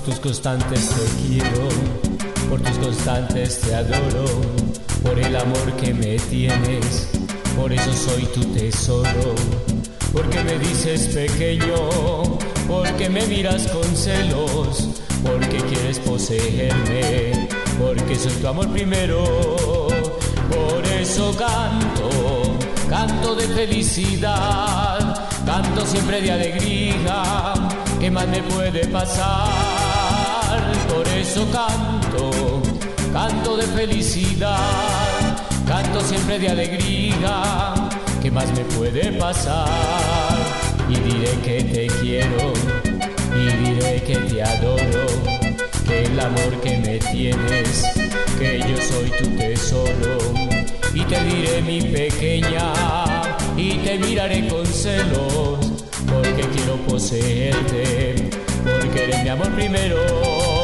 tus constantes te quiero, por tus constantes te adoro, por el amor que me tienes, por eso soy tu tesoro, porque me dices pequeño, porque me miras con celos, porque quieres poseerme, porque soy tu amor primero, por eso canto, canto de felicidad, canto siempre de alegría ¿qué más me puede pasar? Por eso canto, canto de felicidad, canto siempre de alegría, ¿qué más me puede pasar? Y diré que te quiero, y diré que te adoro, que el amor que me tienes, que yo soy tu tesoro, y te diré mi pequeña, y te miraré con celos porque quiero poseerte, porque eres mi amor primero.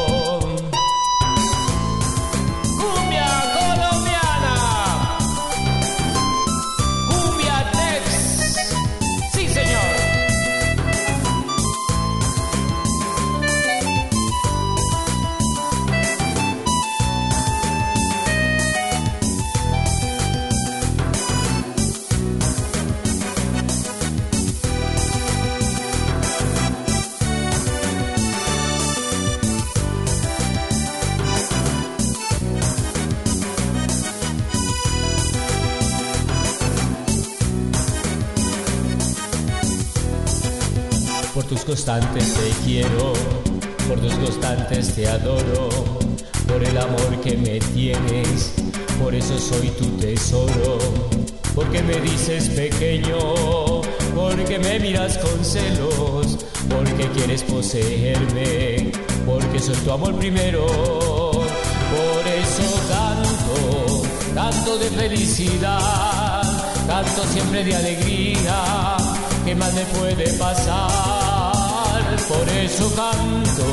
Por tus constantes te quiero, por tus constantes te adoro, por el amor que me tienes, por eso soy tu tesoro. Porque me dices pequeño, porque me miras con celos, porque quieres poseerme, porque soy tu amor primero. Por eso canto, canto de felicidad, canto siempre de alegría, ¿qué más me puede pasar? Por eso canto,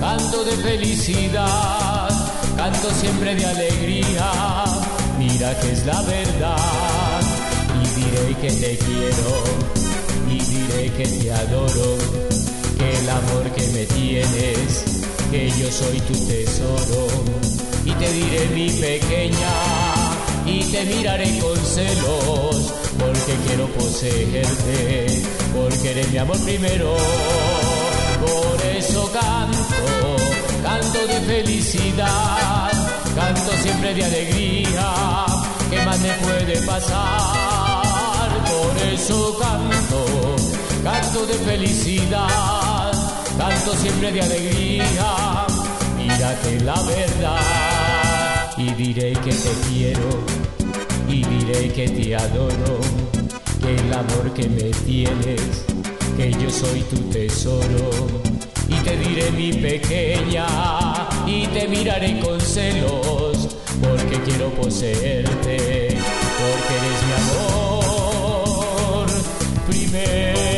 canto de felicidad, canto siempre de alegría, mira que es la verdad, y diré que te quiero, y diré que te adoro, que el amor que me tienes, que yo soy tu tesoro, y te diré mi pequeña, y te miraré con porque quiero poseerte, porque eres mi amor primero. Por eso canto, canto de felicidad, canto siempre de alegría, ¿qué más me puede pasar? Por eso canto, canto de felicidad, canto siempre de alegría, mírate la verdad y diré que te quiero y diré que te adoro, que el amor que me tienes, que yo soy tu tesoro. Y te diré mi pequeña y te miraré con celos, porque quiero poseerte, porque eres mi amor primero.